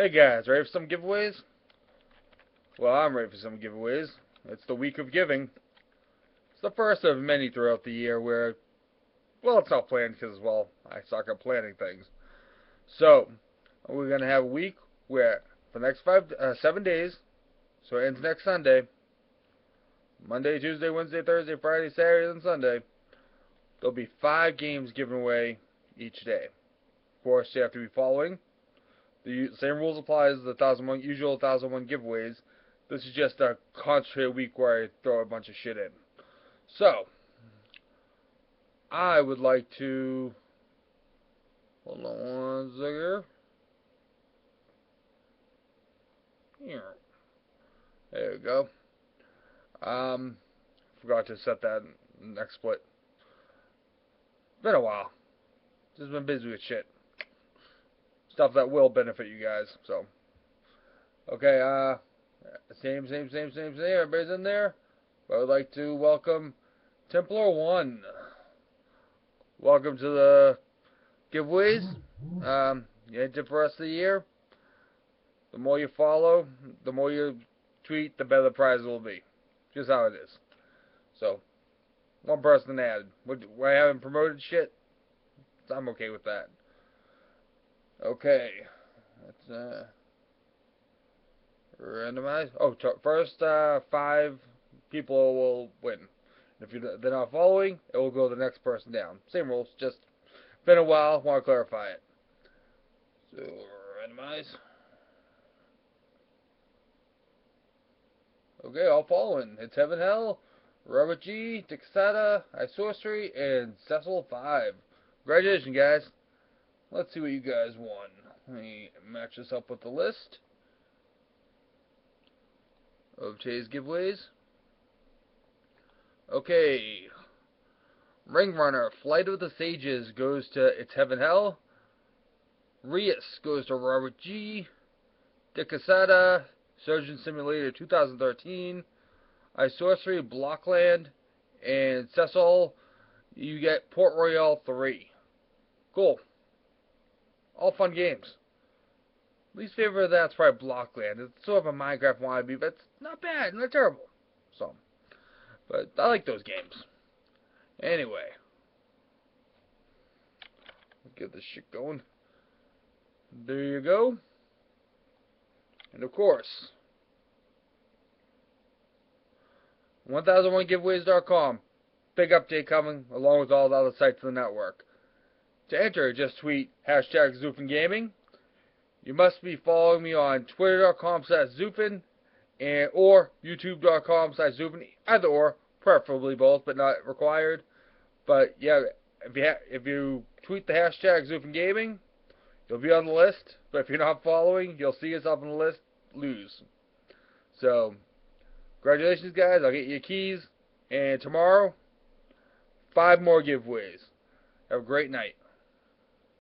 Hey guys, ready for some giveaways? Well, I'm ready for some giveaways. It's the week of giving. It's the first of many throughout the year where, well, it's not planned because, well, I suck at planning things. So, we're going to have a week where, for the next five, uh, seven days, so it ends next Sunday, Monday, Tuesday, Wednesday, Thursday, Friday, Saturday, and Sunday, there'll be five games given away each day. Of course, you have to be following the same rules apply as the thousand one usual thousand one giveaways. This is just a concentrated week where I throw a bunch of shit in. So, I would like to hold on one second. Here. There we go. Um, forgot to set that next split. Been a while. Just been busy with shit stuff that will benefit you guys. So, okay, uh, same, same, same, same, same. Everybody's in there. I would like to welcome Templar One. Welcome to the giveaways. Um, you enter for the rest of the year. The more you follow, the more you tweet, the better the prize will be. Just how it is. So, one person added. I haven't promoted shit. I'm okay with that. Okay. Let's uh, randomize. Oh, first uh, five people will win. If you're, they're not following, it will go the next person down. Same rules, just been a while. Want to clarify it. So randomize. Okay, all following. It's Heaven Hell, Robert G, Dixata, Sorcery, and Cecil 5. Congratulations, guys. Let's see what you guys won. Let me match this up with the list of today's giveaways. Okay. Ring Runner, Flight of the Sages goes to It's Heaven Hell. Reus goes to Robert G. Dicasada, Surgeon Simulator 2013. iSorcery, Blockland, and Cecil, you get Port Royale 3. Cool. All fun games. Least favorite of that's probably Blockland. It's sort of a Minecraft wannabe, but it's not bad, not terrible. So, but I like those games. Anyway, get this shit going. There you go. And of course, 1001giveaways.com. Big update coming, along with all the other sites of the network. To enter, just tweet hashtag XUFNGaming. You must be following me on twitter.com slash and or youtube.com slash. Either or, preferably both, but not required. But yeah, if you if you tweet the hashtag XUFNGaming, you'll be on the list. But if you're not following, you'll see yourself on the list, lose. So, congratulations, guys. I'll get you keys. And tomorrow, five more giveaways. Have a great night.